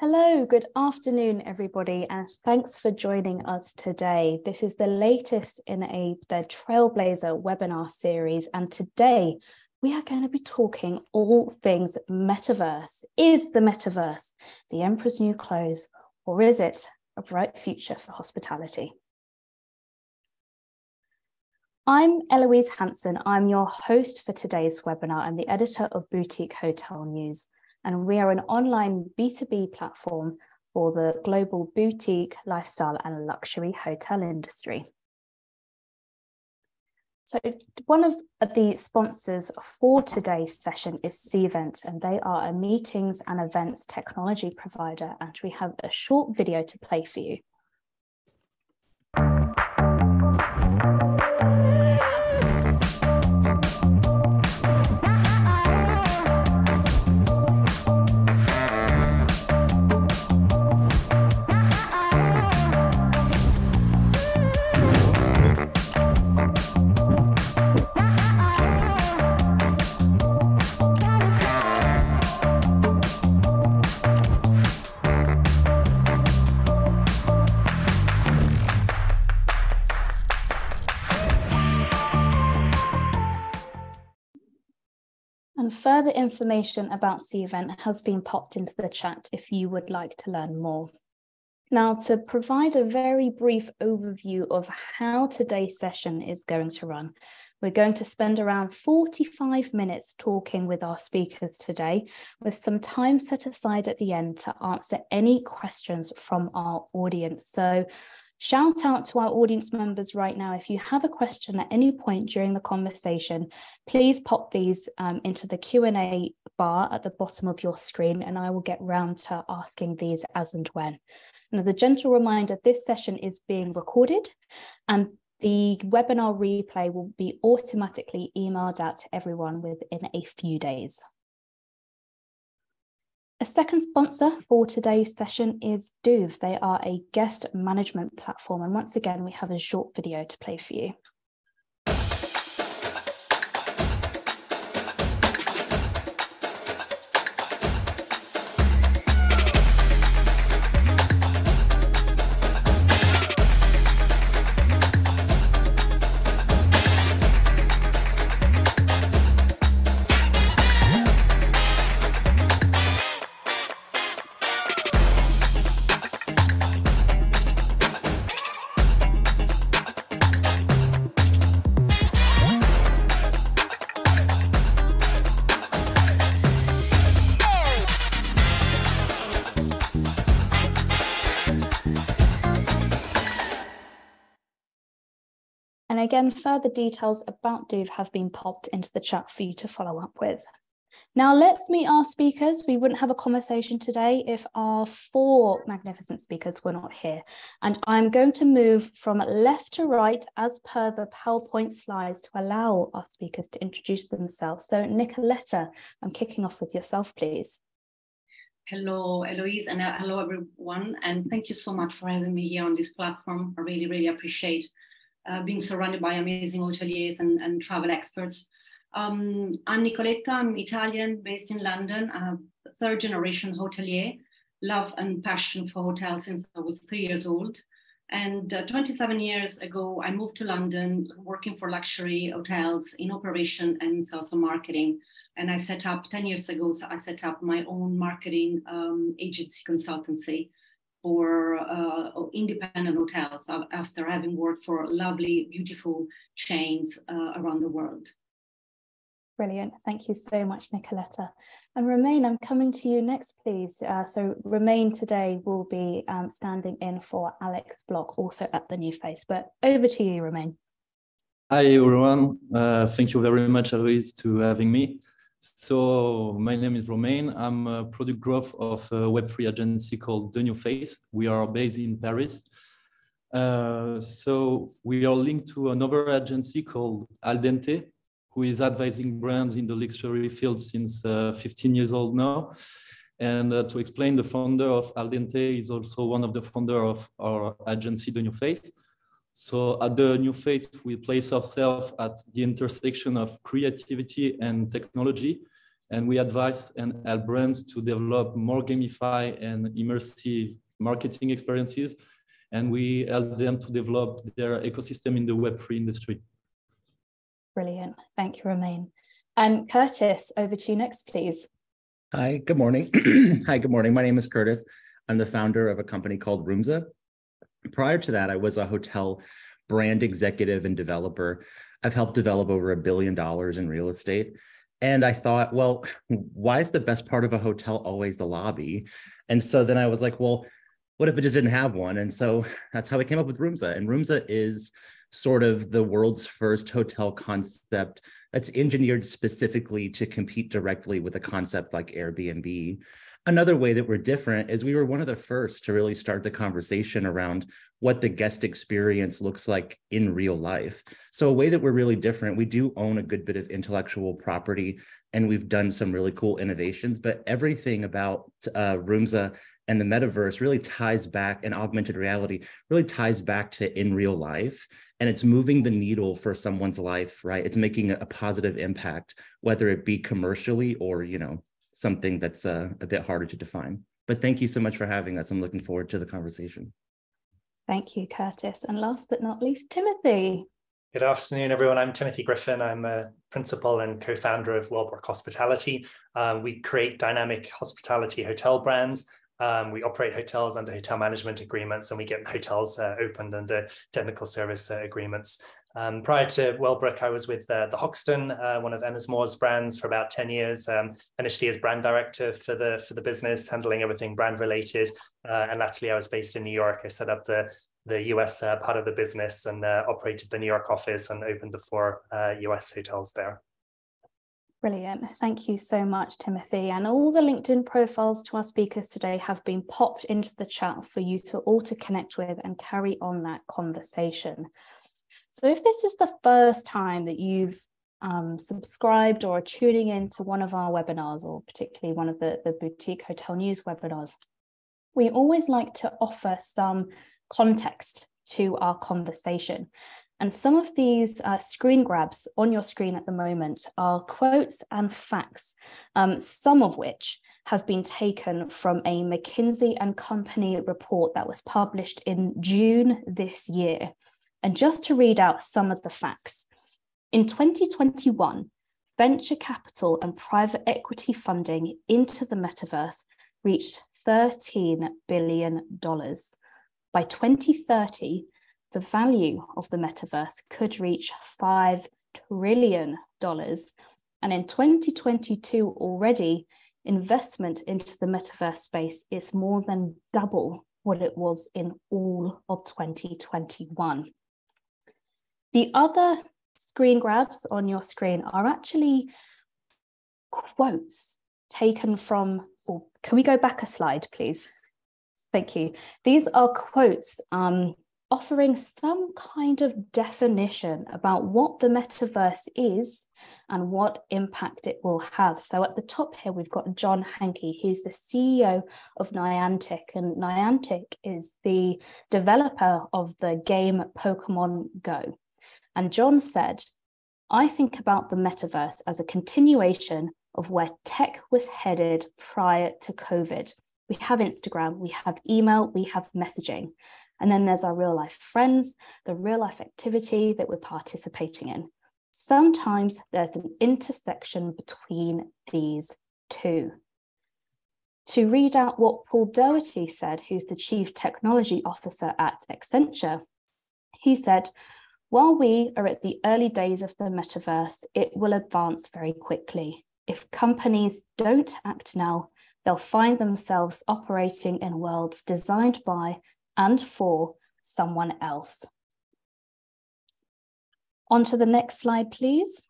Hello, good afternoon, everybody, and thanks for joining us today. This is the latest in a the Trailblazer webinar series, and today we are going to be talking all things metaverse. Is the metaverse the emperor's new clothes, or is it a bright future for hospitality? I'm Eloise Hanson. I'm your host for today's webinar and the editor of Boutique Hotel News and we are an online B2B platform for the global boutique, lifestyle, and luxury hotel industry. So one of the sponsors for today's session is Cvent, and they are a meetings and events technology provider, and we have a short video to play for you. Further information about Cvent has been popped into the chat if you would like to learn more. Now, to provide a very brief overview of how today's session is going to run, we're going to spend around 45 minutes talking with our speakers today, with some time set aside at the end to answer any questions from our audience. So Shout out to our audience members right now. If you have a question at any point during the conversation, please pop these um, into the Q&A bar at the bottom of your screen and I will get round to asking these as and when. And as a gentle reminder, this session is being recorded and the webinar replay will be automatically emailed out to everyone within a few days. A second sponsor for today's session is Duve. They are a guest management platform. And once again, we have a short video to play for you. Again, further details about Duve have been popped into the chat for you to follow up with. Now let's meet our speakers. We wouldn't have a conversation today if our four magnificent speakers were not here. And I'm going to move from left to right as per the PowerPoint slides to allow our speakers to introduce themselves. So Nicoletta, I'm kicking off with yourself, please. Hello, Eloise, and uh, hello, everyone. And thank you so much for having me here on this platform. I really, really appreciate uh, being surrounded by amazing hoteliers and, and travel experts. Um, I'm Nicoletta, I'm Italian, based in London, a third generation hotelier, love and passion for hotels since I was three years old. And uh, 27 years ago, I moved to London working for luxury hotels in operation and sales and marketing. And I set up 10 years ago, so I set up my own marketing um, agency consultancy for uh, independent hotels after having worked for lovely, beautiful chains uh, around the world. Brilliant. Thank you so much, Nicoletta. And Romain, I'm coming to you next, please. Uh, so Romain today will be um, standing in for Alex Block, also at the New Face. But over to you, Romain. Hi, everyone. Uh, thank you very much, Aloise, to having me. So my name is Romain. I'm a product growth of a Web3 agency called The New Face. We are based in Paris. Uh, so we are linked to another agency called Aldente, who is advising brands in the luxury field since uh, 15 years old now. And uh, to explain, the founder of Aldente is also one of the founder of our agency, The New Face. So at the New Face, we place ourselves at the intersection of creativity and technology. And we advise and help brands to develop more gamify and immersive marketing experiences. And we help them to develop their ecosystem in the Web3 industry. Brilliant. Thank you, Romain. And Curtis, over to you next, please. Hi, good morning. Hi, good morning. My name is Curtis. I'm the founder of a company called Roomza. Prior to that, I was a hotel brand executive and developer. I've helped develop over a billion dollars in real estate. And I thought, well, why is the best part of a hotel always the lobby? And so then I was like, well, what if it just didn't have one? And so that's how we came up with Roomza. And Roomza is sort of the world's first hotel concept that's engineered specifically to compete directly with a concept like Airbnb. Another way that we're different is we were one of the first to really start the conversation around what the guest experience looks like in real life. So, a way that we're really different, we do own a good bit of intellectual property and we've done some really cool innovations, but everything about uh, Roomza and the metaverse really ties back and augmented reality really ties back to in real life and it's moving the needle for someone's life right it's making a positive impact whether it be commercially or you know something that's uh, a bit harder to define but thank you so much for having us i'm looking forward to the conversation thank you curtis and last but not least timothy Good afternoon, everyone. I'm Timothy Griffin. I'm a principal and co-founder of Wellbrook Hospitality. Um, we create dynamic hospitality hotel brands um, we operate hotels under hotel management agreements and we get hotels uh, opened under technical service uh, agreements. Um, prior to Wellbrook, I was with uh, the Hoxton, uh, one of Ennismore's brands, for about 10 years, um, initially as brand director for the, for the business, handling everything brand related. Uh, and latterly, I was based in New York. I set up the, the US uh, part of the business and operated the New York office and opened the four US hotels there. Brilliant. Thank you so much, Timothy. And all the LinkedIn profiles to our speakers today have been popped into the chat for you to all to connect with and carry on that conversation. So if this is the first time that you've um, subscribed or are tuning in to one of our webinars, or particularly one of the, the boutique hotel news webinars, we always like to offer some context to our conversation. And some of these uh, screen grabs on your screen at the moment are quotes and facts, um, some of which have been taken from a McKinsey and Company report that was published in June this year. And just to read out some of the facts, in 2021, venture capital and private equity funding into the metaverse reached $13 billion. By 2030, the value of the metaverse could reach $5 trillion. And in 2022 already, investment into the metaverse space is more than double what it was in all of 2021. The other screen grabs on your screen are actually quotes taken from, or can we go back a slide, please? Thank you. These are quotes um, offering some kind of definition about what the metaverse is and what impact it will have. So at the top here, we've got John Hanke. He's the CEO of Niantic, and Niantic is the developer of the game Pokemon Go. And John said, I think about the metaverse as a continuation of where tech was headed prior to COVID. We have Instagram, we have email, we have messaging. And then there's our real life friends, the real life activity that we're participating in. Sometimes there's an intersection between these two. To read out what Paul Daugherty said, who's the Chief Technology Officer at Accenture, he said, while we are at the early days of the metaverse, it will advance very quickly. If companies don't act now, they'll find themselves operating in worlds designed by and for someone else. On to the next slide, please.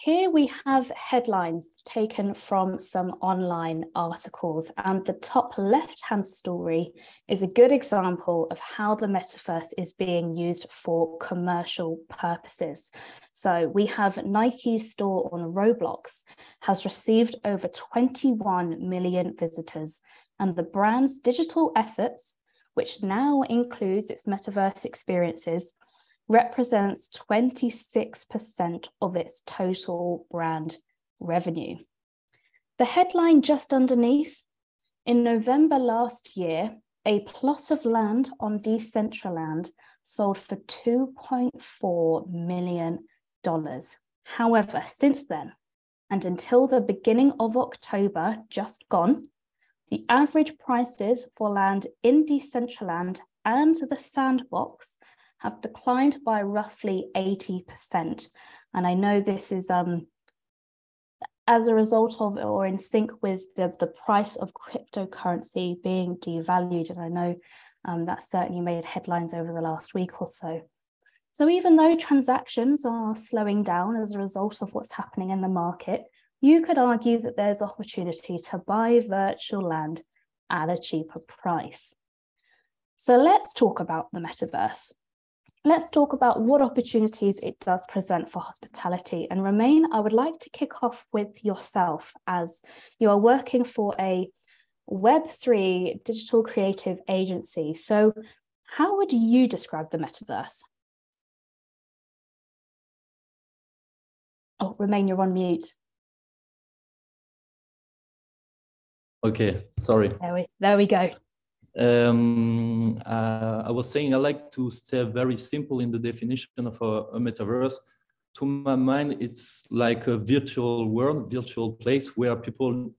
Here we have headlines taken from some online articles, and the top left-hand story is a good example of how the metaverse is being used for commercial purposes. So we have Nike's store on Roblox has received over 21 million visitors and the brand's digital efforts, which now includes its metaverse experiences, represents 26% of its total brand revenue. The headline just underneath in November last year, a plot of land on Decentraland sold for $2.4 million. However, since then, and until the beginning of October, just gone, the average prices for land in Decentraland and the sandbox have declined by roughly 80%. And I know this is um, as a result of or in sync with the, the price of cryptocurrency being devalued. And I know um, that certainly made headlines over the last week or so. So even though transactions are slowing down as a result of what's happening in the market, you could argue that there's opportunity to buy virtual land at a cheaper price. So let's talk about the metaverse. Let's talk about what opportunities it does present for hospitality. And Romain, I would like to kick off with yourself as you are working for a Web3 digital creative agency. So, how would you describe the metaverse? Oh, Romain, you're on mute. Okay, sorry. There we, there we go. Um, uh, I was saying I like to stay very simple in the definition of a, a, metaverse. To my mind, it's like a virtual world, virtual place where people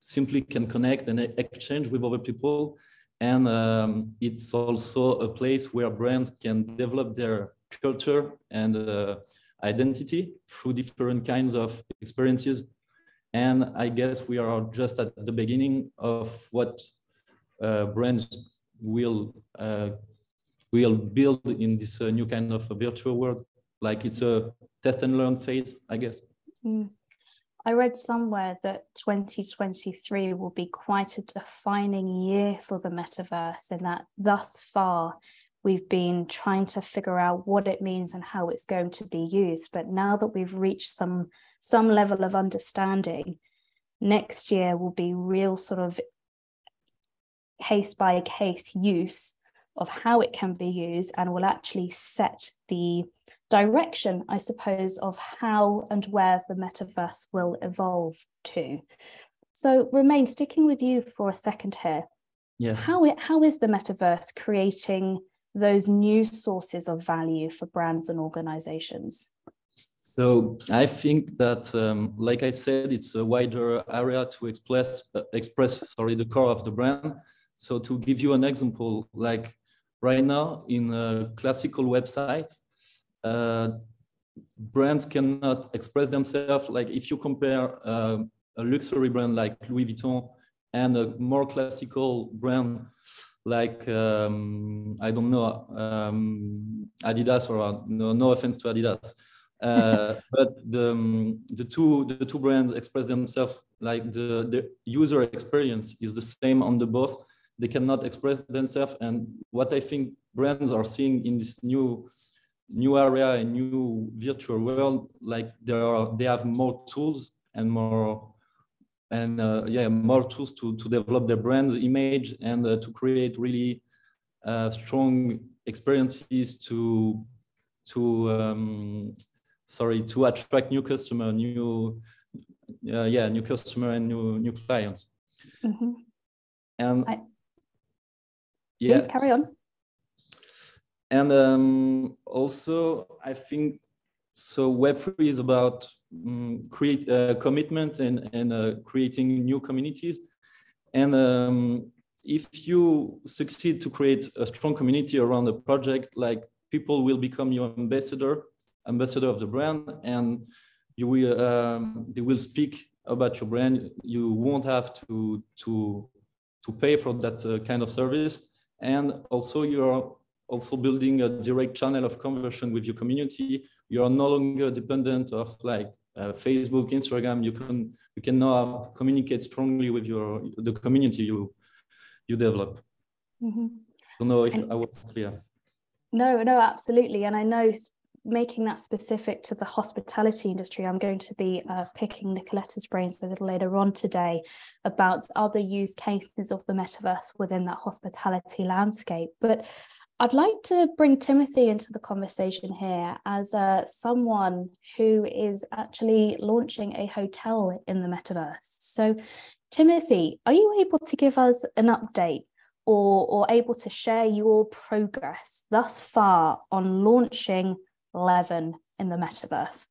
simply can connect and exchange with other people. And um, it's also a place where brands can develop their culture and uh, identity through different kinds of experiences. And I guess we are just at the beginning of what brands will uh, will build in this uh, new kind of virtual world. Like it's a test and learn phase, I guess. Mm. I read somewhere that 2023 will be quite a defining year for the metaverse, and that thus far we've been trying to figure out what it means and how it's going to be used. But now that we've reached some some level of understanding, next year will be real sort of case by case use of how it can be used and will actually set the direction, I suppose, of how and where the metaverse will evolve to. So, Romain sticking with you for a second here. Yeah. How, it, how is the metaverse creating those new sources of value for brands and organizations? So I think that, um, like I said, it's a wider area to express uh, express sorry the core of the brand. So to give you an example, like right now in a classical website, uh, brands cannot express themselves. Like if you compare uh, a luxury brand like Louis Vuitton and a more classical brand like um, I don't know um, Adidas or uh, no, no offense to Adidas, uh, but the um, the two the two brands express themselves like the the user experience is the same on the both they cannot express themselves. And what I think brands are seeing in this new new area and new virtual world, like there are they have more tools and more and uh, yeah more tools to to develop their brand image and uh, to create really uh, strong experiences to to um, sorry to attract new customer new uh, yeah new customer and new new clients mm-hmm. and I, yeah. Please carry on. And um, also, I think so. Web three is about um, create uh, commitments and and uh, creating new communities. And um, if you succeed to create a strong community around a project, like people will become your ambassador, ambassador of the brand, and you will um, they will speak about your brand. You won't have to to to pay for that uh, kind of service and also you're also building a direct channel of conversion with your community. You are no longer dependent of like uh, Facebook, Instagram. You can you can now communicate strongly with your the community you you develop. Mm-hmm. I don't know if and, I was clear. No, no, absolutely. And I know making that specific to the hospitality industry, I'm going to be uh, picking Nicoletta's brains a little later on today about other use cases of the metaverse within that hospitality landscape. But I'd like to bring Timothy into the conversation here as uh, someone who is actually launching a hotel in the metaverse. So, Timothy, are you able to give us an update or, or able to share your progress thus far on launching Leven in the metaverse?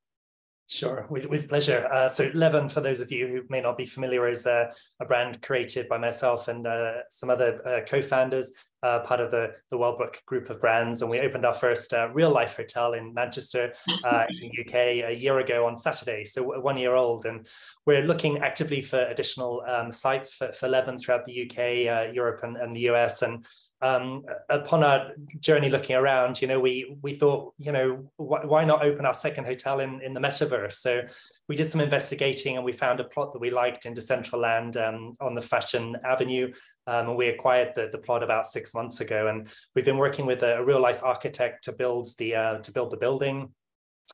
Sure, with, with pleasure. Uh, so Leven, for those of you who may not be familiar, is a, a brand created by myself and uh, some other uh, co-founders, uh, part of the, the Wellbrook group of brands. And we opened our first uh, real life hotel in Manchester uh, in the UK a year ago on Saturday, so one year old. And we're looking actively for additional um, sites for, for Leven throughout the UK, Europe and, and the US. And um, upon our journey looking around, you know, we we thought, you know, wh- why not open our second hotel in in the metaverse? So we did some investigating and we found a plot that we liked in Decentraland um, on the Fashion Avenue, um, and we acquired the, the plot about six months ago. And we've been working with a, a real life architect to build the uh, to build the building.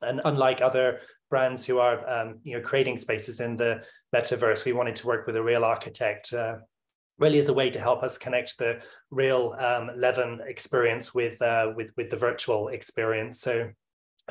And unlike other brands who are, um, you know, creating spaces in the metaverse, we wanted to work with a real architect uh, really is a way to help us connect the real um, Leven experience with, uh, with, with the virtual experience. So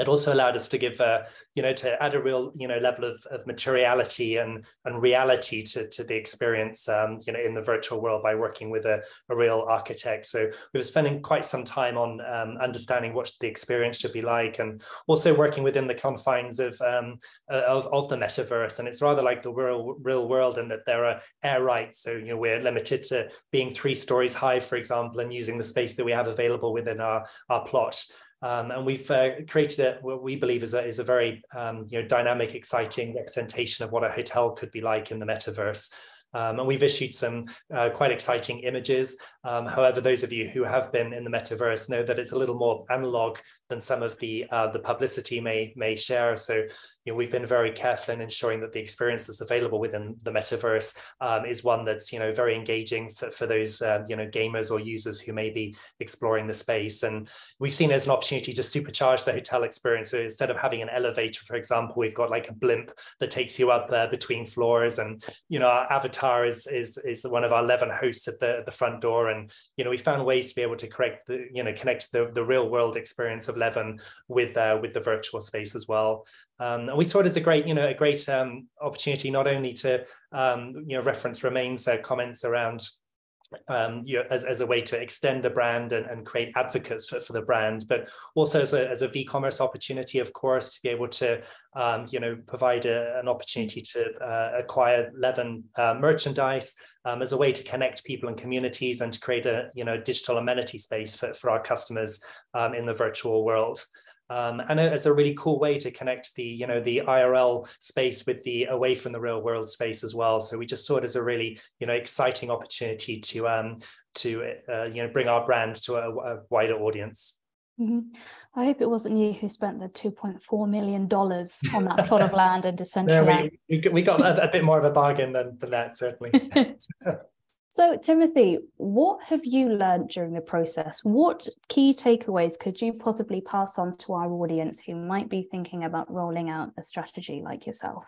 it also allowed us to give uh, you know to add a real you know level of, of materiality and and reality to, to the experience um, you know in the virtual world by working with a, a real architect. So we were spending quite some time on um, understanding what the experience should be like and also working within the confines of, um, uh, of of the metaverse. And it's rather like the real real world and that there are air rights. So you know we're limited to being three stories high for example and using the space that we have available within our our plot um, and we've uh, created a, what we believe is a, is a very um, you know, dynamic, exciting representation of what a hotel could be like in the metaverse. Um, and we've issued some uh, quite exciting images. Um, however, those of you who have been in the metaverse know that it's a little more analog than some of the uh, the publicity may may share. So you know, we've been very careful in ensuring that the experience that's available within the metaverse um, is one that's you know very engaging for, for those uh, you know gamers or users who may be exploring the space. And we've seen as an opportunity to supercharge the hotel experience. So instead of having an elevator, for example, we've got like a blimp that takes you up uh, between floors, and you know our avatar is is is one of our Leven hosts at the at the front door. And you know we found ways to be able to correct the you know connect the the real world experience of Leven with uh, with the virtual space as well. Um, and we saw it as a great, you know, a great um, opportunity not only to, um, you know, reference Romain's uh, comments around um, you know, as, as a way to extend the brand and, and create advocates for, for the brand, but also as a, as a v-commerce opportunity, of course, to be able to, um, you know, provide a, an opportunity to uh, acquire Leven uh, merchandise um, as a way to connect people and communities and to create a, you know, digital amenity space for, for our customers um, in the virtual world. Um, and it's a really cool way to connect the you know the IRL space with the away from the real world space as well. So we just saw it as a really you know exciting opportunity to um, to uh, you know bring our brand to a, a wider audience. Mm-hmm. I hope it wasn't you who spent the two point four million dollars on that plot of land in Decentraland. we, we, got a, a, bit more of a bargain than, than that, certainly. So, Timothy, what have you learned during the process? What key takeaways could you possibly pass on to our audience who might be thinking about rolling out a strategy like yourself?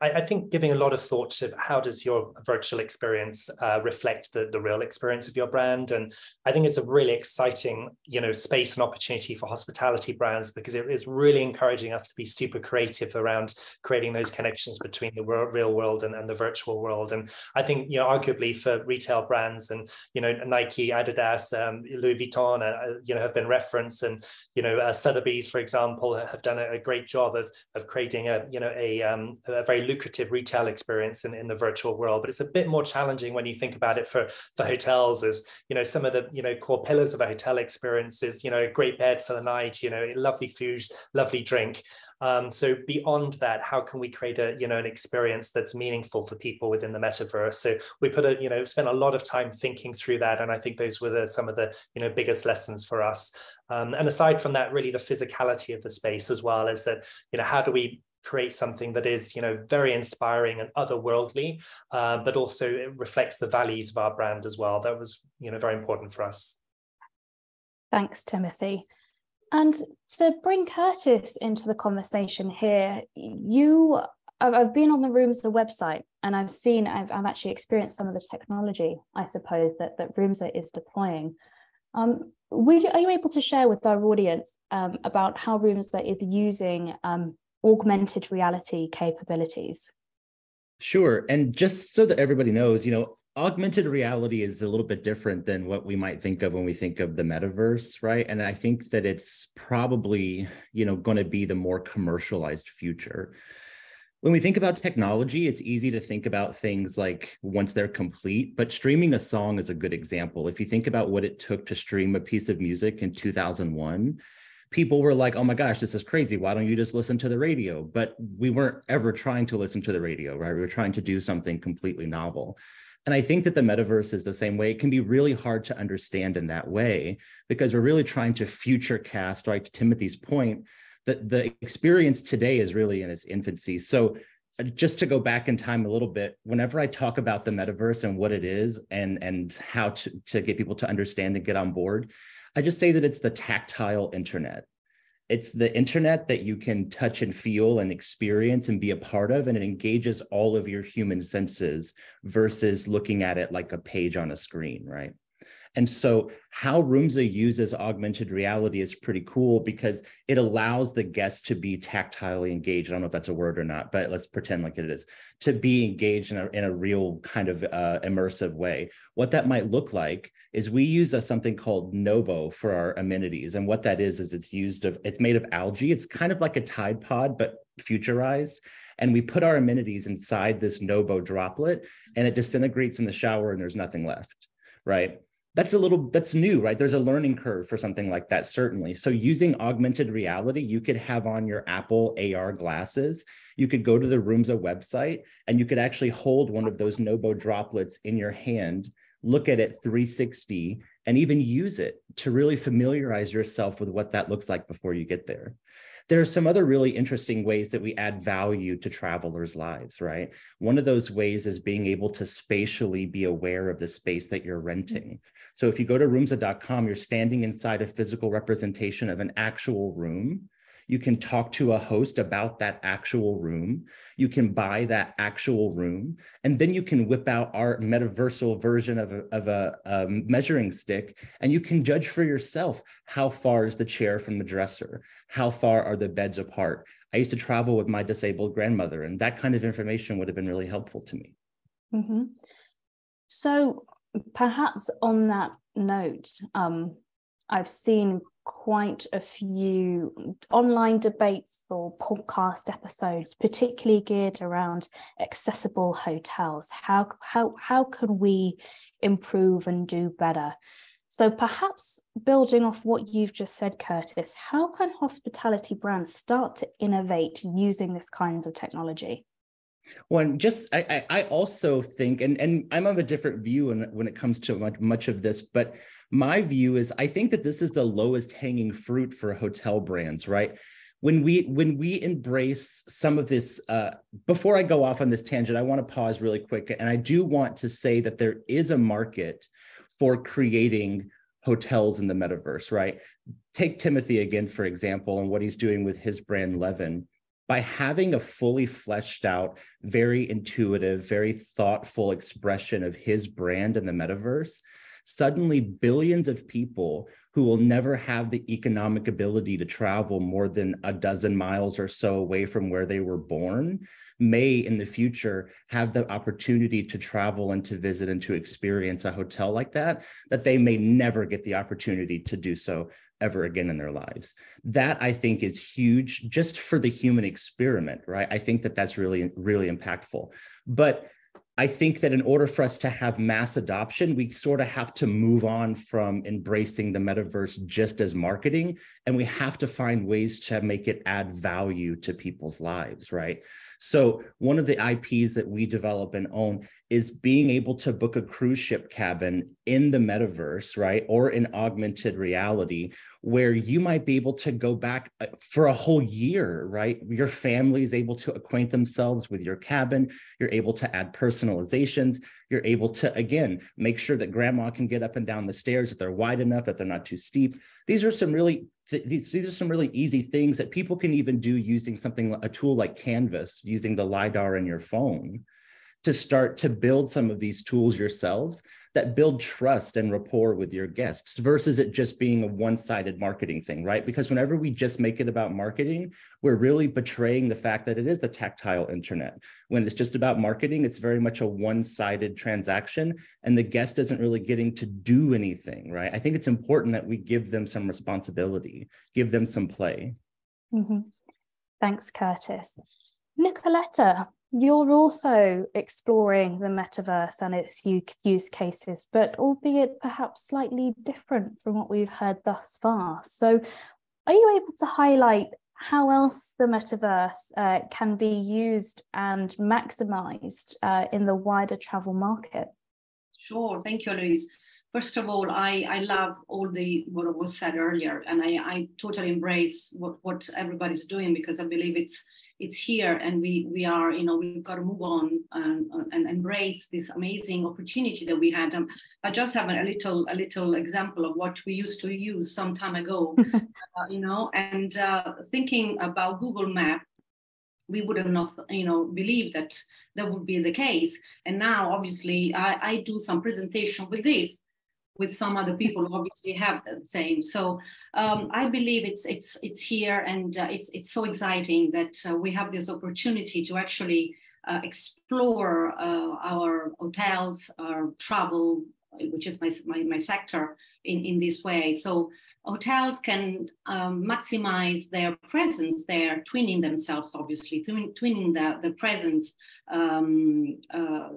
I, I, think giving a lot of thought to how does your virtual experience uh, reflect the, the real experience of your brand. And I think it's a really exciting, you know, space and opportunity for hospitality brands because it is really encouraging us to be super creative around creating those connections between the real world and, and the virtual world. And I think, you know, arguably for retail brands and, you know, Nike, Adidas, um, Louis Vuitton, uh, you know, have been referenced and, you know, uh, Sotheby's, for example, have done a, a, great job of, of creating a, you know, a, um, a very lucrative retail experience in, in the virtual world, but it's a bit more challenging when you think about it for, for hotels as, you know, some of the, you know, core pillars of a hotel experience is, you know, a great bed for the night, you know, lovely food, lovely drink. Um, so beyond that, how can we create a, you know, an experience that's meaningful for people within the metaverse? So we put a, you know, spent a lot of time thinking through that. And I think those were the, some of the, you know, biggest lessons for us. Um, and aside from that, really the physicality of the space as well is that, you know, how do we create something that is you know very inspiring and otherworldly uh, but also it reflects the values of our brand as well. That was you know very important for us. Thanks timothy. And to bring curtis into the conversation here you I've been on the Roomza website and I've seen, I've, I've actually experienced some of the technology, I suppose, that, that Roomza is deploying. Um, you, are you able to share with our audience um, about how Roomza is using um, augmented reality capabilities? Sure. And just so that everybody knows, you know, augmented reality is a little bit different than what we might think of when we think of the metaverse, right? And I think that it's probably, you know, going to be the more commercialized future. When we think about technology, it's easy to think about things like once they're complete, but streaming a song is a good example. If you think about what it took to stream a piece of music in 2001, people were like, oh my gosh, this is crazy. Why don't you just listen to the radio? But we weren't ever trying to listen to the radio, right? We were trying to do something completely novel. And I think that the metaverse is the same way. It can be really hard to understand in that way because we're really trying to future cast, right? To Timothy's point, that the experience today is really in its infancy. So uh, just to go back in time a little bit, whenever I talk about the metaverse and what it is and, and how to, to get people to understand and get on board, I just say that it's the tactile internet. It's the internet that you can touch and feel and experience and be a part of and it engages all of your human senses versus looking at it like a page on a screen right and so how Roomza uses augmented reality is pretty cool because it allows the guest to be tactilely engaged. I don't know if that's a word or not, but let's pretend like it is to be engaged in a, in a real kind of uh, immersive way. What that might look like is we use a, something called Nohbo for our amenities. And what that is, is it's used of, it's made of algae. It's kind of like a Tide Pod, but futurized. And we put our amenities inside this Nohbo droplet and it disintegrates in the shower and there's nothing left, right? That's a little that's new right there's a learning curve for something like that certainly so using augmented reality you could have on your apple ar glasses you could go to the roomza website and you could actually hold one of those Nohbo droplets in your hand look at it 360 and even use it to really familiarize yourself with what that looks like before you get there there are some other really interesting ways that we add value to travelers' lives, right? One of those ways is being able to spatially be aware of the space that you're mm-hmm. renting. So if you go to roomza.com, you're standing inside a physical representation of an actual room. You can talk to a host about that actual room. You can buy that actual room. And then you can whip out our metaversal version of a, of a, a measuring stick and you can judge for yourself how far is the chair from the dresser? How far are the beds apart? I used to travel with my disabled grandmother, and that kind of information would have been really helpful to me. Mm-hmm. So, perhaps on that note, um, I've seen quite a few online debates or podcast episodes, particularly geared around accessible hotels. How how how can we improve and do better? So perhaps building off what you've just said, Curtis, how can hospitality brands start to innovate using this kinds of technology? Well, just I, I also think, and and I'm of a different view when when it comes to much, much of this, but my view is I think that this is the lowest hanging fruit for hotel brands, right? When we when we embrace some of this, uh, before I go off on this tangent, I want to pause really quick, and I do want to say that there is a market for creating hotels in the metaverse, right? Take Timothy again, for example, and what he's doing with his brand Leven by having a fully fleshed out, very intuitive, very thoughtful expression of his brand in the metaverse, suddenly billions of people who will never have the economic ability to travel more than a dozen miles or so away from where they were born may in the future have the opportunity to travel and to visit and to experience a hotel like that that they may never get the opportunity to do so ever again in their lives. That I think is huge just for the human experiment, right? I think that that's really, really impactful. But I think that in order for us to have mass adoption, we sort of have to move on from embracing the metaverse just as marketing, and we have to find ways to make it add value to people's lives, right? So, one of the IPs that we develop and own is being able to book a cruise ship cabin in the metaverse, right? Or in augmented reality, where you might be able to go back uh, for a whole year, right? Your family is able to acquaint themselves with your cabin. You're able to add personalizations. You're able to, again, make sure that grandma can get up and down the stairs, that they're wide enough, that they're not too steep. These are some really these, these are some really easy things that people can even do using something a tool like canvas using the lidar in your phone to start to build some of these tools yourselves that build trust and rapport with your guests versus it just being a one-sided marketing thing, right? Because whenever we just make it about marketing, we're really betraying the fact that it is the tactile internet. When it's just about marketing, it's very much a one-sided transaction and the guest isn't really getting to do anything, right? I think it's important that we give them some responsibility, give them some play. Mm-hmm. Thanks, Curtis. Nicoletta, you're also exploring the metaverse and its use cases, but albeit perhaps slightly different from what we've heard thus far. So, are you able to highlight how else the metaverse uh, can be used and maximized uh, in the wider travel market? Sure, thank you, Louise. First of all, I, I love all the what was said earlier, and I, I totally embrace what, what everybody's doing because I believe it's it's here and we we are you know we've got to move on and, and embrace this amazing opportunity that we had. Um, i just have a little a little example of what we used to use some time ago uh, you know and uh, thinking about google map we would have not you know believed that that would be the case. And now obviously i, I do some presentation with this with some other people who obviously have the same. So um, I believe it's it's it's here, and uh, it's it's so exciting that uh, we have this opportunity to actually uh, explore uh, our hotels, our travel, which is my my, my sector, in in this way. So hotels can um, maximize their presence there, twinning themselves, obviously, twinning, twinning the, the presence um, uh,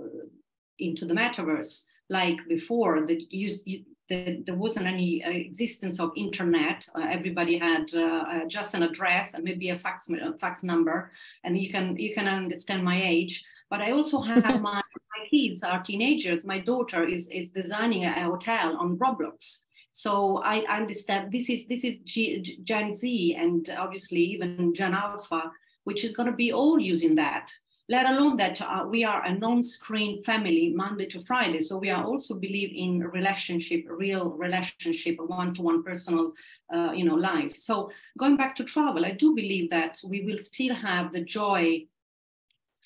into the metaverse like before that used the, there wasn't any uh, existence of internet. Uh, everybody had uh, uh, just an address and maybe a fax a fax number, and you can you can understand my age. But I also have my, my kids are teenagers. My daughter is is designing a, a hotel on Roblox. So I understand this is this is G, Gen Z and obviously even Gen Alpha, which is going to be all using that let alone that uh, we are a non-screen family Monday to Friday. So we are also believe in relationship, real relationship, one-to-one personal, uh, you know, life. So going back to travel, I do believe that we will still have the joy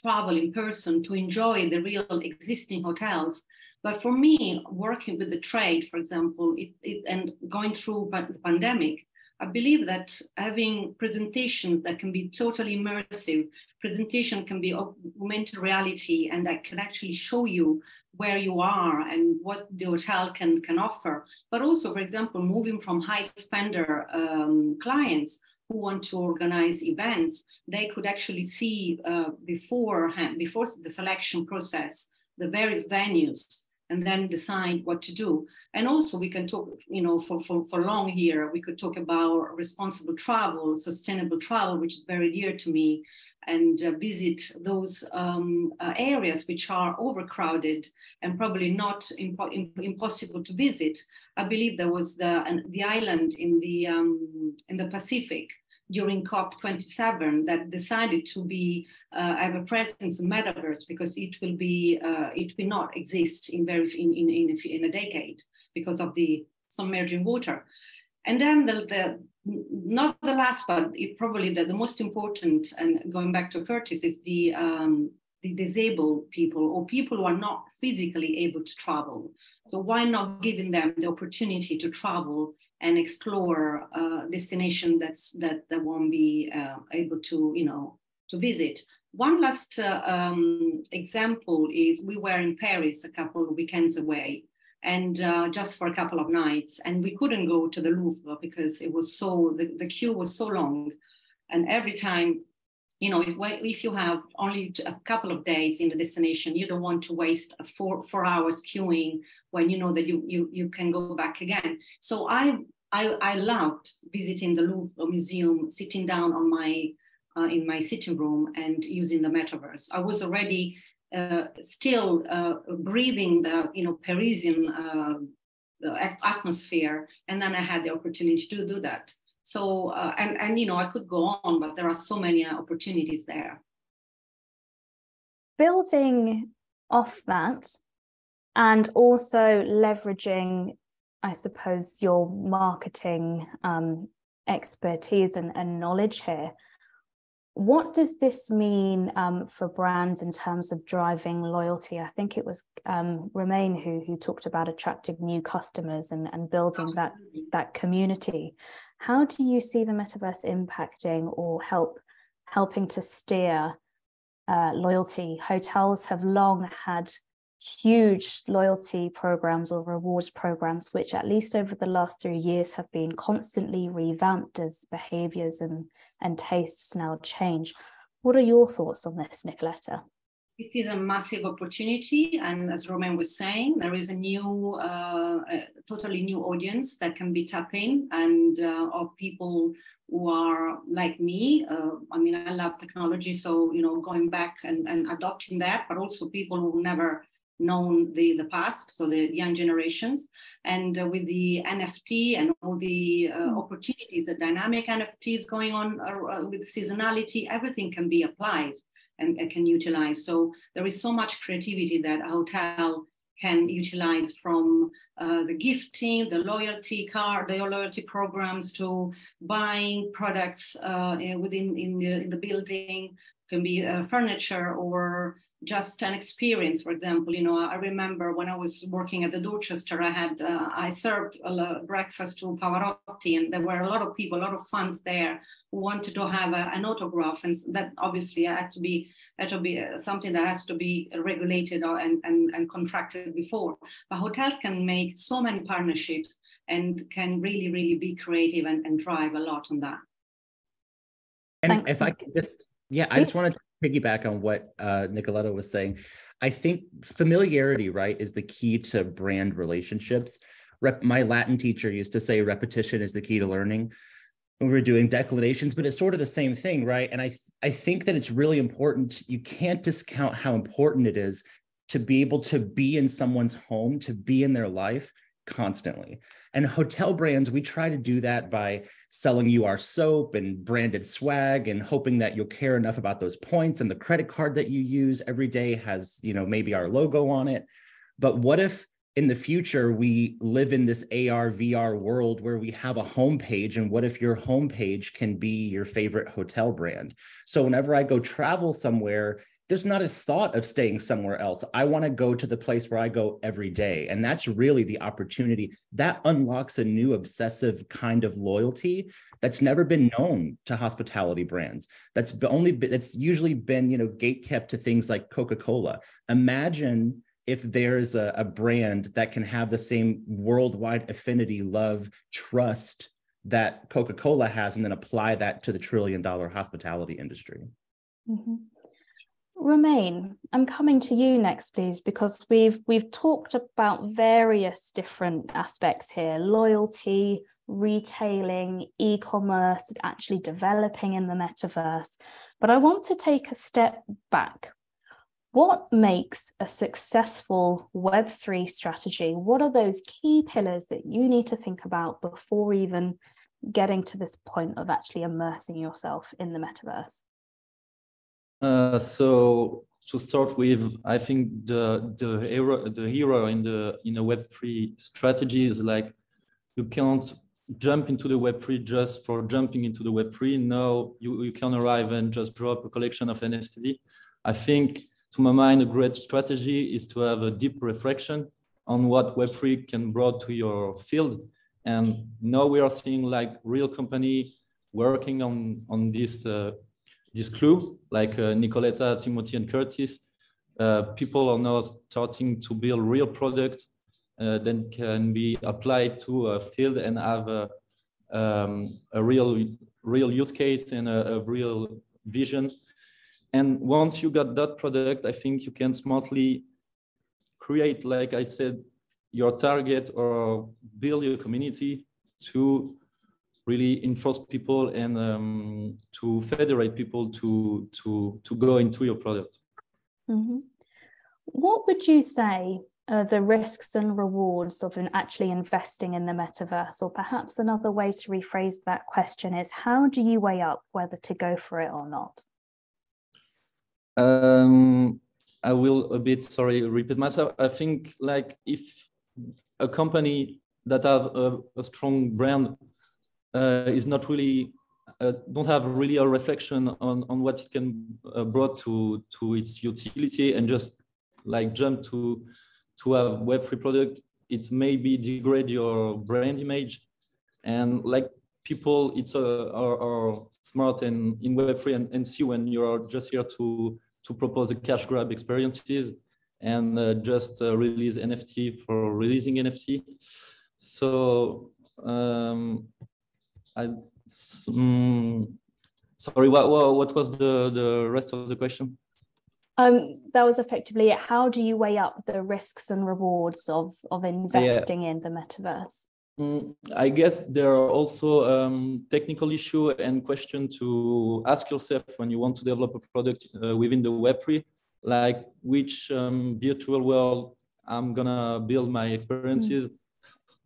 travel in person to enjoy the real existing hotels. But for me, working with the trade, for example, it, it, and going through the pandemic, I believe that having presentations that can be totally immersive, presentation can be augmented reality and that can actually show you where you are and what the hotel can, can offer. But also, for example, moving from high spender um, clients who want to organize events, they could actually see uh, beforehand, before the selection process, the various venues and then decide what to do. And also we can talk, you know, for, for, for long here, we could talk about responsible travel, sustainable travel, which is very dear to me, and uh, visit those um, uh, areas which are overcrowded and probably not impo impossible to visit. I believe there was the, the island in the, um, in the Pacific during COP27 that decided to be uh, have a presence in metaverse because it will be uh, it will not exist in very in, in, in, a, in a decade because of the submerging water. And then the, the not the last, but probably the, the most important, and going back to Curtis, is the, um, the disabled people or people who are not physically able to travel. So why not giving them the opportunity to travel and explore uh, destination that's that that won't be uh, able to you know to visit. One last uh, um, example is we were in Paris a couple of weekends away, and uh, just for a couple of nights. And we couldn't go to the Louvre because it was so, the, the queue was so long. And every time, you know, if, if you have only a couple of days in the destination, you don't want to waste four, four hours queuing when you know that you, you, you can go back again. So I, I, I loved visiting the Louvre Museum, sitting down on my uh, in my sitting room and using the metaverse. I was already uh, still uh, breathing the you know Parisian uh, atmosphere, and then I had the opportunity to do that. So uh, and and you know I could go on, but there are so many opportunities there. Building off that, and also leveraging, I suppose, your marketing um, expertise and, and knowledge here what does this mean um, for brands in terms of driving loyalty? I think it was um, Romain who who talked about attracting new customers and, and building that that community. How do you see the metaverse impacting or help helping to steer uh, loyalty? Hotels have long had huge loyalty programs or rewards programs, which at least over the last three years have been constantly revamped as behaviors and, and tastes now change. What are your thoughts on this, Nicoletta? It is a massive opportunity, and as Romain was saying, there is a new, uh, a totally new audience that can be tapping, and uh, of people who are like me. Uh, I mean, I love technology, so you know, going back and, and adopting that, but also people who never known the, the past, so the young generations. And uh, with the NFT and all the uh, hmm. opportunities, the dynamic NFTs going on uh, with seasonality, everything can be applied and, and, can utilize. So there is so much creativity that a hotel can utilize from uh, the gifting, the loyalty card, the loyalty programs to buying products uh, within in the, in the building, can be uh, furniture or just an experience. For example, you know, I remember when I was working at the Dorchester, I had uh, I served a breakfast to Pavarotti, and there were a lot of people, a lot of fans there who wanted to have a, an autograph, and that obviously had to be had to be uh, something that has to be regulated or, and, and and contracted before. But hotels can make so many partnerships and can really really be creative and, and drive a lot on that. And Thanks. if I could just yeah, I just wanted to piggyback on what uh, Nicoletta was saying. I think familiarity, right, is the key to brand relationships. Rep- my Latin teacher used to say repetition is the key to learning we were doing declinations, but it's sort of the same thing, right? And I I think that it's really important. You can't discount how important it is to be able to be in someone's home, to be in their life constantly. And hotel brands, we try to do that by selling you our soap and branded swag and hoping that you'll care enough about those points and the credit card that you use every day has, you know, maybe our logo on it. But what if in the future we live in this AR VR world where we have a homepage and what if your homepage can be your favorite hotel brand? So whenever I go travel somewhere there's not a thought of staying somewhere else. I want to go to the place where I go every day. And that's really the opportunity that unlocks a new obsessive kind of loyalty that's never been known to hospitality brands. That's only that's usually been, you know, gate kept to things like Coca-Cola. Imagine if there's a, a brand that can have the same worldwide affinity, love, trust that Coca-Cola has, and then apply that to the trillion dollar hospitality industry. Mm-hmm. Romain, I'm coming to you next, please, because we've we've talked about various different aspects here: loyalty, retailing, e-commerce, actually developing in the metaverse. But I want to take a step back. What makes a successful Web3 strategy? What are those key pillars that you need to think about before even getting to this point of actually immersing yourself in the metaverse? Uh, so to start with, I think the the hero the hero in the in a Web three strategy is like you can't jump into the Web three just for jumping into the Web three. No, you, you can arrive and just drop a collection of NFT. I think to my mind, a great strategy is to have a deep reflection on what Web three can bring to your field. And now we are seeing like real company working on on this uh, this clue, like uh, Nicoletta, Timothy, and Curtis, uh, people are now starting to build real product uh, that can be applied to a field and have a, um, a real, real use case and a, a real vision. And once you got that product, I think you can smartly create, like I said, your target or build your community to really enforce people and um, to federate people to to to go into your product. Mm-hmm. What would you say are the risks and rewards of actually investing in the metaverse? Or perhaps another way to rephrase that question is how do you weigh up whether to go for it or not? Um, I will a bit sorry repeat myself. I think like if a company that have a, a strong brand is not really uh, don't have really a reflection on, on what it can uh, brought to, to its utility and just like jump to, to a web free product, it maybe degrade your brand image. And like people, it's uh, are, are smart and in Web3 and, and see when you're just here to, to propose a cash grab experiences and uh, just uh, release NFT for releasing NFT. So um, I um, sorry, what, what, what was the, the rest of the question? Um, that was effectively it. How do you weigh up the risks and rewards of of investing yeah. in the metaverse? Mm, I guess there are also um, technical issue and question to ask yourself when you want to develop a product uh, within the Web3, like which um, virtual world I'm gonna build my experiences. Mm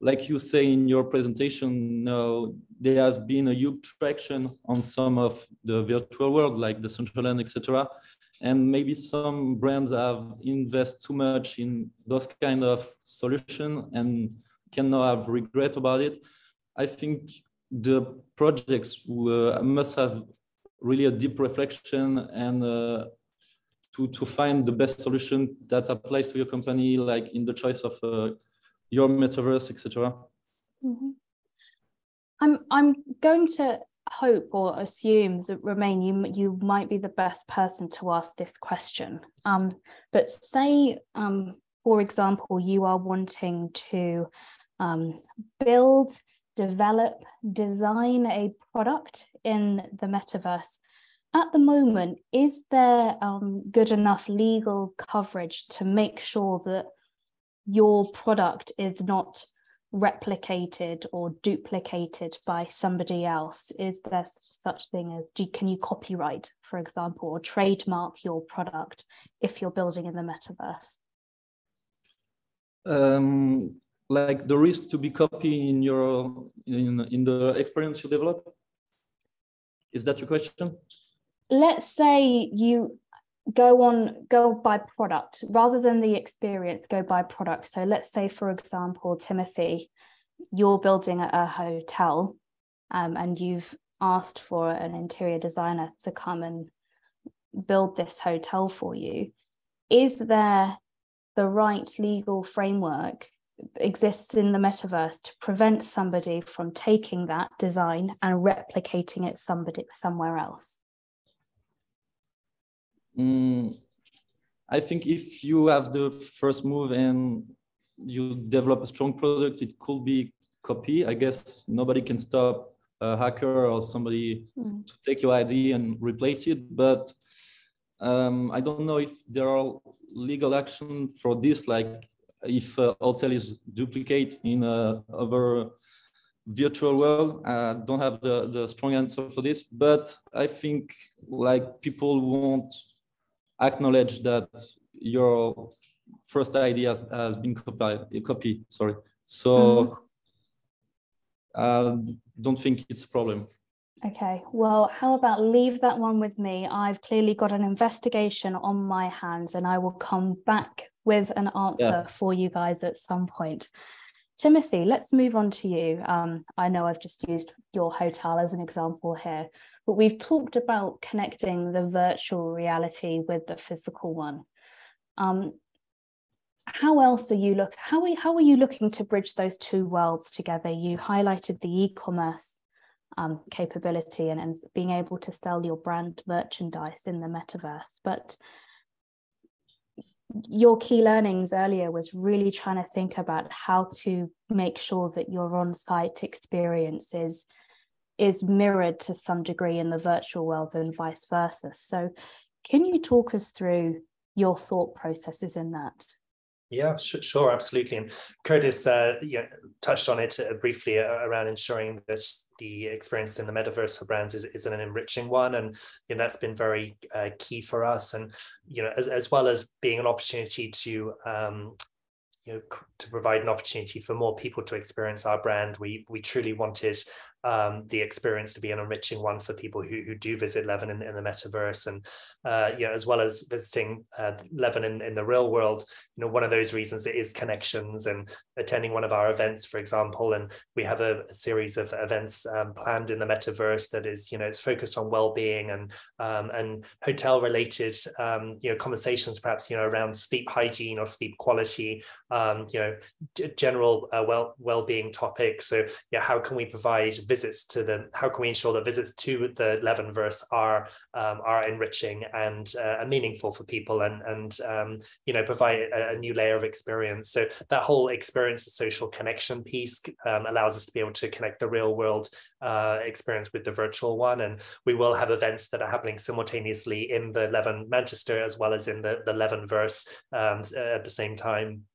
like you say in your presentation, no, there has been a huge traction on some of the virtual world, like Decentraland, etc. And maybe some brands have invest too much in those kind of solution and can now have regret about it. I think the projects uh, must have really a deep reflection and uh, to, to find the best solution that applies to your company, like in the choice of uh, your metaverse, etc. Mm-hmm. I'm I'm going to hope or assume that Romain, you you might be the best person to ask this question. Um, but say, um, for example, you are wanting to um, build, develop, design a product in the metaverse. At the moment, is there um, good enough legal coverage to make sure that your product is not replicated or duplicated by somebody else? Is there such thing as do, can you copyright for example or trademark your product if you're building in the metaverse? Um, like the risk to be copied in your in, in the experience you develop? Is that your question? Let's say you go on go by product rather than the experience go by product. So let's say for example timothy you're building a, hotel um, and you've asked for an interior designer to come and build this hotel for you. Is there the right legal framework exists in the metaverse to prevent somebody from taking that design and replicating it somebody somewhere else Mm, I think if you have the first move and you develop a strong product, it could be copy. I guess nobody can stop a hacker or somebody mm. to take your ID and replace it. But um, I don't know if there are legal action for this, like if a hotel is duplicate in a other virtual world. I don't have the, the strong answer for this, but I think like people won't acknowledge that your first idea has, been copied, copied. Sorry. So mm. uh, don't think it's a problem. Okay, well, how about leave that one with me? I've clearly got an investigation on my hands and I will come back with an answer yeah. for you guys at some point. Timothy, let's move on to you. Um, I know I've just used your hotel as an example here, but we've talked about connecting the virtual reality with the physical one. Um, how else are you look how are, how are you looking to bridge those two worlds together you highlighted the e-commerce um, capability and, and being able to sell your brand merchandise in the metaverse but your key learnings earlier was really trying to think about how to make sure that your on-site experience is is mirrored to some degree in the virtual world and vice versa. So, can you talk us through your thought processes in that? Yeah, sure, absolutely. And Curtis uh, yeah, touched on it uh, briefly uh, around ensuring that the experience in the metaverse for brands is, is an enriching one, and you know, that's been very uh, key for us. And you know, as, as well as being an opportunity to um, you know to provide an opportunity for more people to experience our brand we we truly wanted um, the experience to be an enriching one for people who, who do visit Leven in, in the metaverse. And uh, you know as well as visiting uh, Leven in, in the real world you know one of those reasons is connections and attending one of our events for example. And we have a, a series of events um, planned in the metaverse that is you know it's focused on well-being and um, and hotel related um, you know conversations perhaps you know around sleep hygiene or sleep quality um, you know general uh, well well-being topics. So yeah how can we provide visits to the how can we ensure that visits to the Levenverse are um, are enriching and uh, meaningful for people and and um, you know provide a, a, new layer of experience. So that whole experience the social connection piece um, allows us to be able to connect the real world uh, experience with the virtual one. And we will have events that are happening simultaneously in the Leven Manchester as well as in the the Levenverse um, at the same time.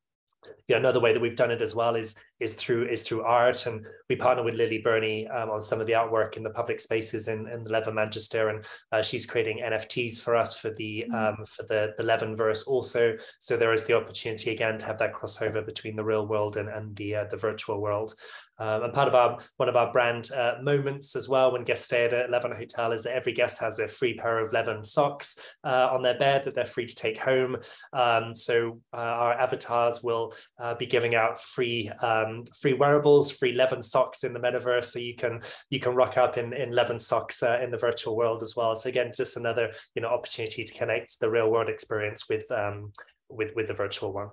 Yeah, another way that we've done it as well is is through is through art, and we partner with Lily Burney um, on some of the artwork in the public spaces in, in the Leven Manchester, and uh, she's creating NFTs for us for the mm. um, for the the Levenverse also. So there is the opportunity again to have that crossover between the real world and and the uh, the virtual world. Um, and part of our one of our brand uh, moments as well when guests stay at a Leven hotel is that every guest has a free pair of Leven socks uh, on their bed that they're free to take home. Um, so uh, our avatars will uh, be giving out free um, free wearables, free Leven socks in the metaverse, so you can you can rock up in in Leven socks uh, in the virtual world as well. So again, just another you know opportunity to connect the real world experience with um, with with the virtual one,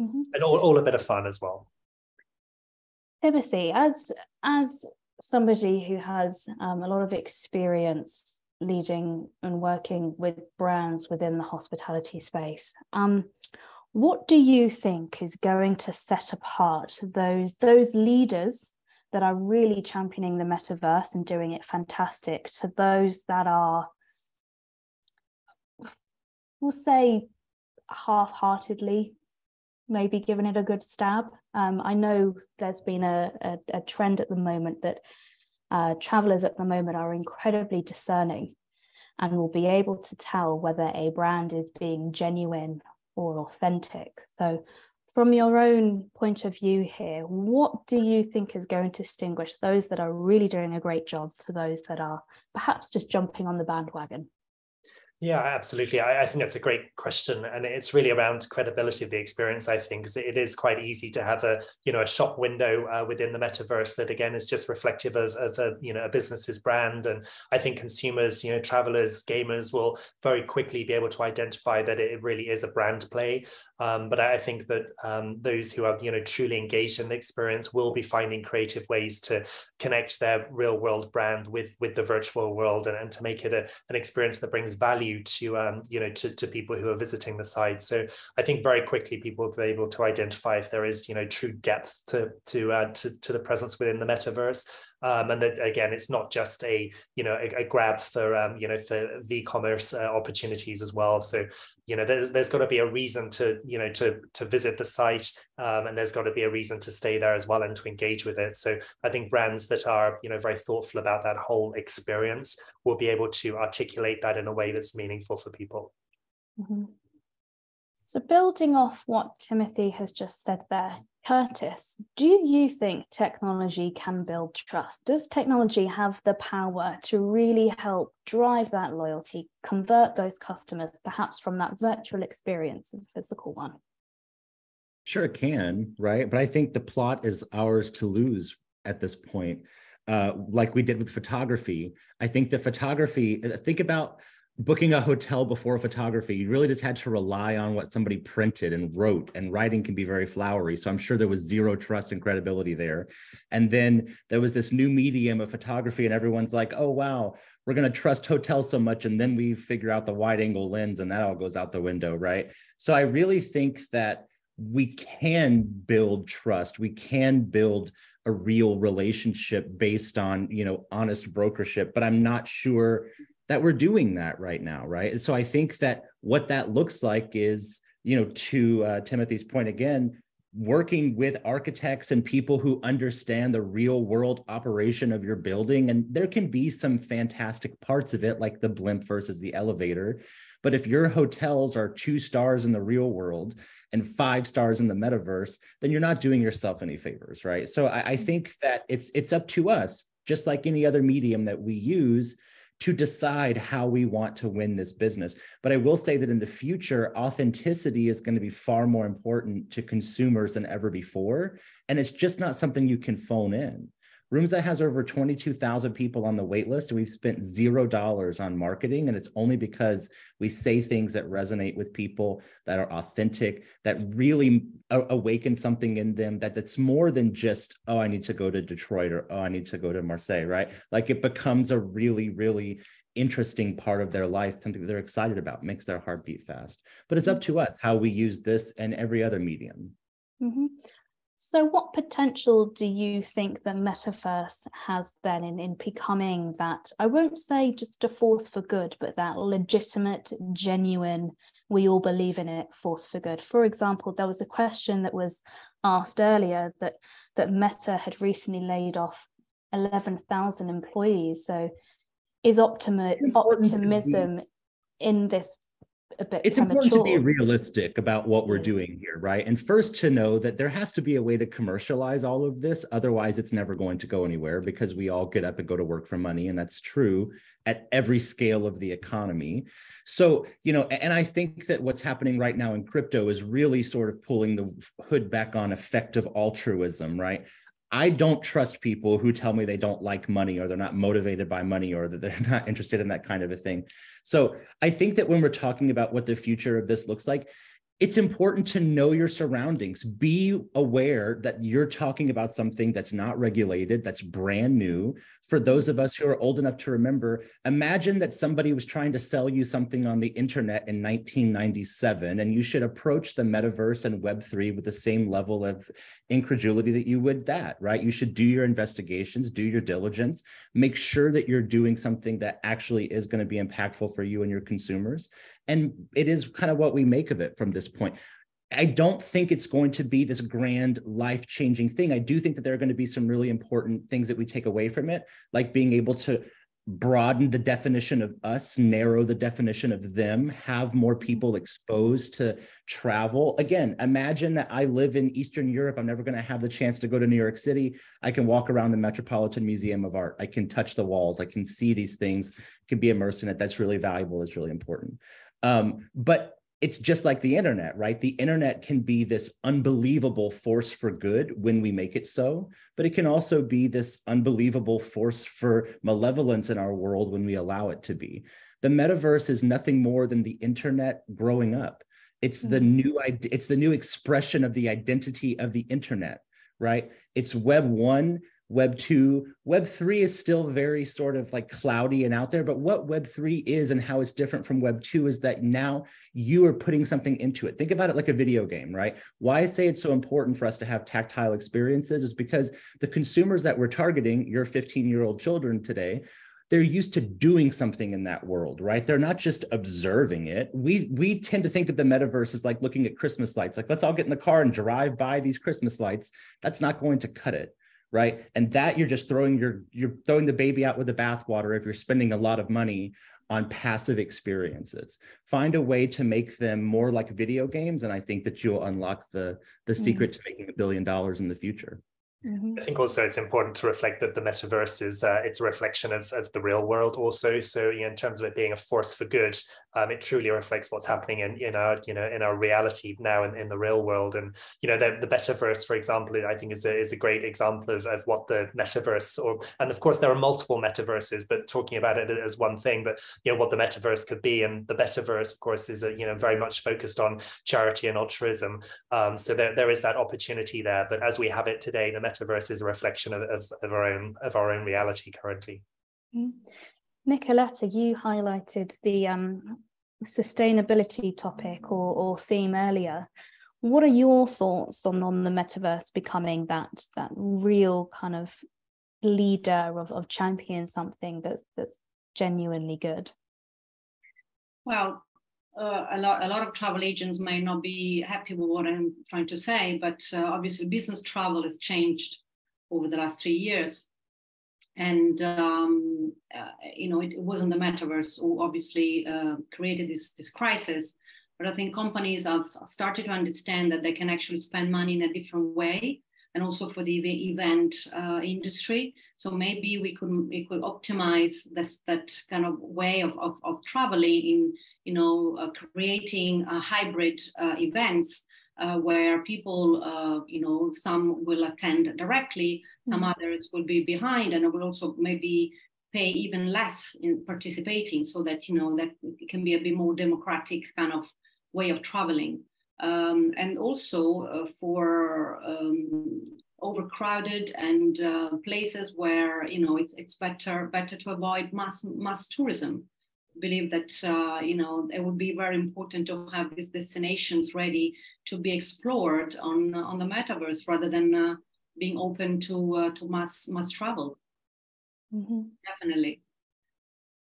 mm-hmm. and all, all a bit of fun as well. Timothy, as as somebody who has um, a lot of experience leading and working with brands within the hospitality space, um, what do you think is going to set apart those those leaders that are really championing the metaverse and doing it fantastic to those that are, we'll say, half-heartedly maybe giving it a good stab. Um, I know there's been a, a, a, trend at the moment that uh, travelers at the moment are incredibly discerning and will be able to tell whether a brand is being genuine or authentic. So, from your own point of view here, what do you think is going to distinguish those that are really doing a great job to those that are perhaps just jumping on the bandwagon? Yeah, absolutely. I, I, think that's a great question, and it's really around credibility of the experience. I think because it is quite easy to have a you know a shop window uh, within the metaverse that again is just reflective of, of a you know a business's brand, and I think consumers, you know, travelers, gamers will very quickly be able to identify that it really is a brand play. Um, but I think that um, those who are you know truly engaged in the experience will be finding creative ways to connect their real world brand with with the virtual world, and, and to make it a, an experience that brings value value to um, you know to, to people who are visiting the site. So I think very quickly people will be able to identify if there is you know true depth to to add to, to the presence within the metaverse. Um, and that, again, it's not just a you know a, a grab for um, you know for v-commerce uh, opportunities as well. So you know there's there's got to be a reason to you know to to visit the site, um, and there's got to be a reason to stay there as well and to engage with it. So I think brands that are you know very thoughtful about that whole experience will be able to articulate that in a way that's meaningful for people. Mm-hmm. So, building off what Timothy has just said there, Curtis, do you think technology can build trust? Does technology have the power to really help drive that loyalty, convert those customers perhaps from that virtual experience as physical one? Sure, it can, right? But I think the plot is ours to lose at this point. Uh, like we did with photography. I think the photography, think about booking a hotel before photography, you really just had to rely on what somebody printed and wrote, and writing can be very flowery. So I'm sure there was zero trust and credibility there. And then there was this new medium of photography, and everyone's like, oh, wow, we're going to trust hotels so much. And then we figure out the wide angle lens, and that all goes out the window, right? So I really think that we can build trust, we can build a real relationship based on you know honest brokership but i'm not sure that we're doing that right now, right? So I think that what that looks like is, you know, to uh, Timothy's point again, working with architects and people who understand the real world operation of your building. And there can be some fantastic parts of it, like the blimp versus the elevator. But if your hotels are two stars in the real world and five stars in the metaverse, then you're not doing yourself any favors, right? So I, I think that it's it's up to us just like any other medium that we use to decide how we want to win this business. But I will say that in the future, authenticity is going to be far more important to consumers than ever before. And it's just not something you can phone in. Roomza has over 22,000 people on the wait list, and we've spent zero dollars on marketing. And it's only because we say things that resonate with people, that are authentic, that really awaken something in them that that's more than just, oh, I need to go to Detroit or oh, I need to go to Marseille, right? Like it becomes a really, really interesting part of their life, something they're excited about, makes their heart beat fast. But it's up to us how we use this and every other medium. Mm-hmm. So, what potential do you think the metaverse has then in, in becoming that? I won't say just a force for good, but that legitimate, genuine, we all believe in it force for good. For example, there was a question that was asked earlier that that Meta had recently laid off 11,000 employees. So, is optimi- optimism in this a bit it's important to be realistic about what we're doing here right? And first to know that there has to be a way to commercialize all of this otherwise it's never going to go anywhere because we all get up and go to work for money and that's true at every scale of the economy. So you know and i think that what's happening right now in crypto is really sort of pulling the hood back on effective altruism right I don't trust people who tell me they don't like money or they're not motivated by money or that they're not interested in that kind of a thing. So I think that when we're talking about what the future of this looks like, it's important to know your surroundings. Be aware that you're talking about something that's not regulated, that's brand new. For those of us who are old enough to remember, imagine that somebody was trying to sell you something on the internet in 1997, and you should approach the metaverse and Web3 with the same level of incredulity that you would that, right? You should do your investigations, do your diligence, make sure that you're doing something that actually is going to be impactful for you and your consumers. And it is kind of what we make of it from this point. I don't think it's going to be this grand life changing thing. I do think that there are going to be some really important things that we take away from it, like being able to broaden the definition of us, narrow the definition of them, have more mm-hmm. people exposed to travel. Again, imagine that I live in Eastern Europe. I'm never going to have the chance to go to New York City. I can walk around the Metropolitan Museum of Art. I can touch the walls. I can see these things, can be immersed in it. That's really valuable. That's really important. Um, but it's just like the internet, right? The internet can be this unbelievable force for good when we make it so, but it can also be this unbelievable force for malevolence in our world when we allow it to be. The metaverse is nothing more than the internet growing up. It's the mm-hmm. new it's the new expression of the identity of the internet, right? It's web 1 Web 2. Web 3 is still very sort of like cloudy and out there, but what Web 3 is and how it's different from Web 2 is that now you are putting something into it. Think about it like a video game, right? Why I say it's so important for us to have tactile experiences is because the consumers that we're targeting, your 15 year old children today, they're used to doing something in that world right they're not just observing it we we tend to think of the metaverse as like looking at christmas lights like let's all get in the car and drive by these christmas lights that's not going to cut it right? And that you're just throwing your you're throwing the baby out with the bathwater if you're spending a lot of money on passive experiences. Find a way to make them more like video games and i think that you'll unlock the the mm-hmm. secret to making a billion dollars in the future Mm-hmm. I think also it's important to reflect that the metaverse is uh, it's a reflection of, of the real world also. So you know, in terms of it being a force for good, um, it truly reflects what's happening in, in our you know in our reality now in, in the real world. And you know the, the metaverse, for example, I think is a, is a great example of, of what the metaverse or and of course there are multiple metaverses, but talking about it as one thing, but you know what the metaverse could be. And the metaverse, of course, is a, you know very much focused on charity and altruism. Um, so there, there is that opportunity there. But as we have it today, the metaverse is a reflection of, of, of our own of our own reality currently. Mm. Nicoletta, you highlighted the um, sustainability topic or, or theme earlier. What are your thoughts on, on the metaverse becoming that that real kind of leader of, of champion something that's that's genuinely good? Well, uh, a lot a lot of travel agents may not be happy with what I'm trying to say, but uh, obviously business travel has changed over the last three years. And um, uh, you know, it, it, wasn't the metaverse who obviously uh, created this this crisis, but I think companies have started to understand that they can actually spend money in a different way and also for the event uh, industry. So maybe we could we could optimize this that kind of way of of, of traveling in you know uh, creating hybrid uh, events uh, where people, uh, you know, some will attend directly, some mm-hmm. others will be behind, and it will also maybe pay even less in participating, so that you know that it can be a bit more democratic kind of way of traveling, um, and also uh, for um, overcrowded and uh, places where you know it's it's better better to avoid mass mass tourism believe that uh, you know it would be very important to have these destinations ready to be explored on on the metaverse rather than uh, being open to uh, to mass mass travel. Mm-hmm. Definitely.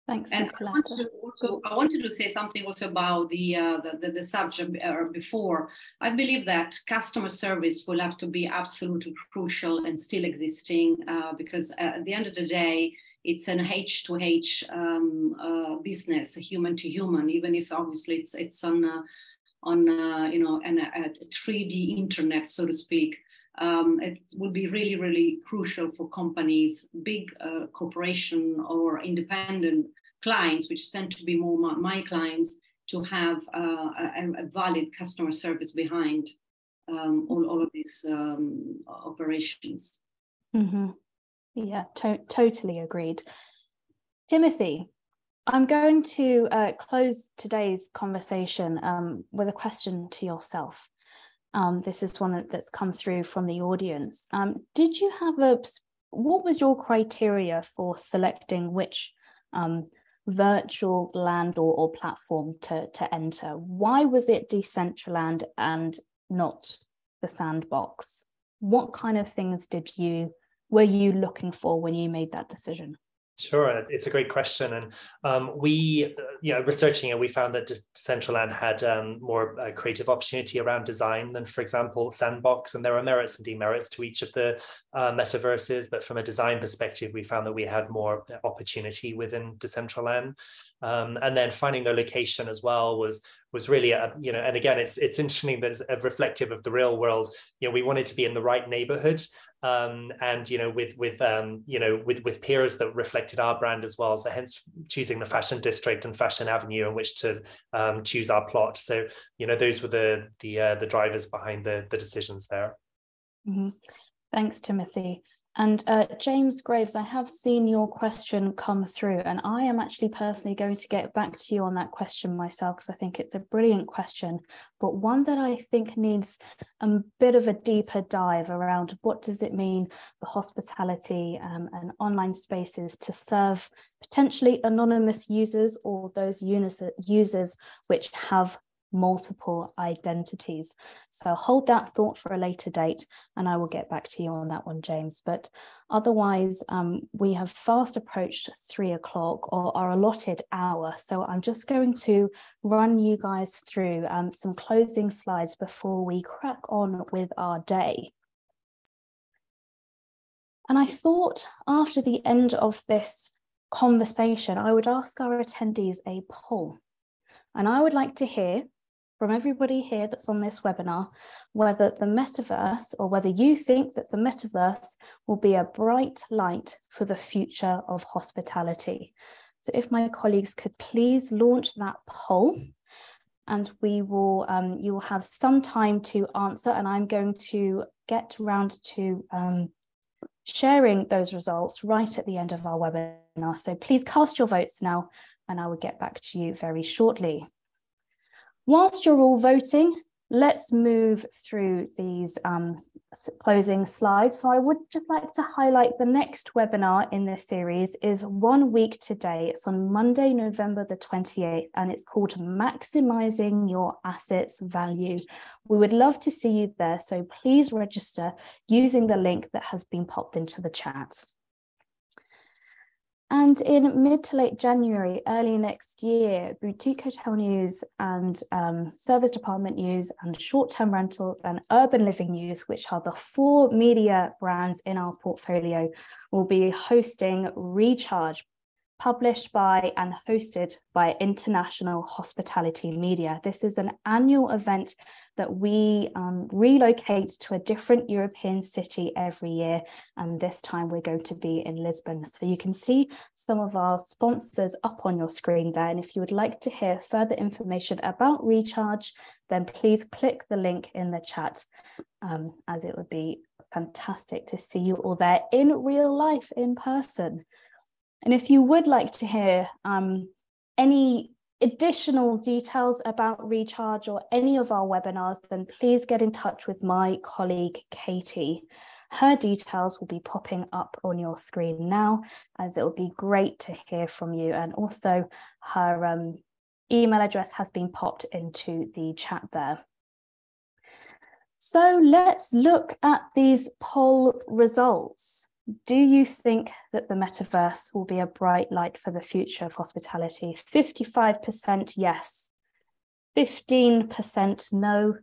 Thanks, and I wanted, to also, I wanted to say something also about the, uh, the, the, the, subject uh, before. I believe that customer service will have to be absolutely crucial and still existing uh, because at the end of the day, it's an H to H um, uh, business, human to human, even if obviously it's it's on uh, on uh, you know an, a 3D internet, so to speak. Um, it will be really, really crucial for companies, big uh, corporation or independent clients, which tend to be more my, my clients, to have uh, a, a, valid customer service behind um, all, all of these um, operations. Mm-hmm. Yeah, to- totally agreed. Timothy, I'm going to uh, close today's conversation um, with a question to yourself. Um, this is one that's come through from the audience. Um, did you have a, what was your criteria for selecting which um, virtual land or, or platform to, to enter? Why was it Decentraland and not the sandbox? What kind of things did you were you looking for when you made that decision? Sure, it's a great question, and um, we, you know, researching it, we found that Decentraland had um, more uh, creative opportunity around design than, for example, Sandbox. And there are merits and demerits to each of the uh, metaverses, but from a design perspective, we found that we had more opportunity within Decentraland. Um, and then finding the location as well was was really a, you know and again it's it's interesting that it's reflective of the real world. You know we wanted to be in the right neighborhood um, and you know with with um, you know with with peers that reflected our brand as well. So hence choosing the fashion district and fashion avenue in which to um, choose our plot. So you know those were the the uh, the drivers behind the the decisions there. Mm-hmm. thanks timothy and uh, James Graves, I have seen your question come through, and I am actually personally going to get back to you on that question myself because I think it's a brilliant question, but one that I think needs a bit of a deeper dive around what does it mean for hospitality um, and online spaces to serve potentially anonymous users or those users which have multiple identities. So hold that thought for a later date and I will get back to you on that one, James. But otherwise, um, we have fast approached three o'clock or our allotted hour. So I'm just going to run you guys through um, some closing slides before we crack on with our day. And I thought after the end of this conversation, I would ask our attendees a poll. And I would like to hear from everybody here that's on this webinar whether the metaverse or whether you think that the metaverse will be a bright light for the future of hospitality. So if my colleagues could please launch that poll and we will, um, you will have some time to answer and I'm going to get round to um, sharing those results right at the end of our webinar. So please cast your votes now and I will get back to you very shortly. Whilst you're all voting, let's move through these um, closing slides. So I would just like to highlight the next webinar in this series is one week today. It's on Monday, November the 28th, and it's called Maximizing Your Assets Value. We would love to see you there, so please register using the link that has been popped into the chat. And in mid to late January, early next year, boutique hotel news and um, serviced apartment news and short term rentals and urban living news, which are the four media brands in our portfolio, will be hosting Recharge. Published by and hosted by International Hospitality Media. This is an annual event that we um, relocate to a different European city every year. And this time we're going to be in Lisbon. So you can see some of our sponsors up on your screen there. And if you would like to hear further information about Recharge, then please click the link in the chat um, as it would be fantastic to see you all there in real life in person. And if you would like to hear um, any additional details about Recharge or any of our webinars, then please get in touch with my colleague, Katie. Her details will be popping up on your screen now, as it will be great to hear from you. And also her um, email address has been popped into the chat there. So let's look at these poll results. Duve you think that the metaverse will be a bright light for the future of hospitality? 55% yes, 15% no,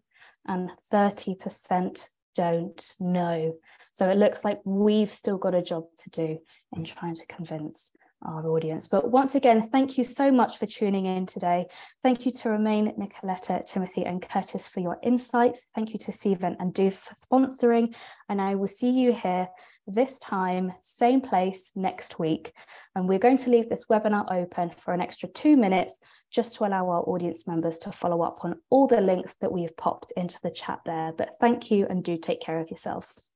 and 30% don't know. So it looks like we've still got a job to do in trying to convince our audience. But once again, thank you so much for tuning in today. Thank you to Romain, Nicoletta, Timothy, and Curtis for your insights. Thank you to Cvent and Do for sponsoring. And I will see you here this time, same place next week. And we're going to leave this webinar open for an extra two minutes just to allow our audience members to follow up on all the links that we've popped into the chat there. But thank you and do take care of yourselves.